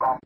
Bye.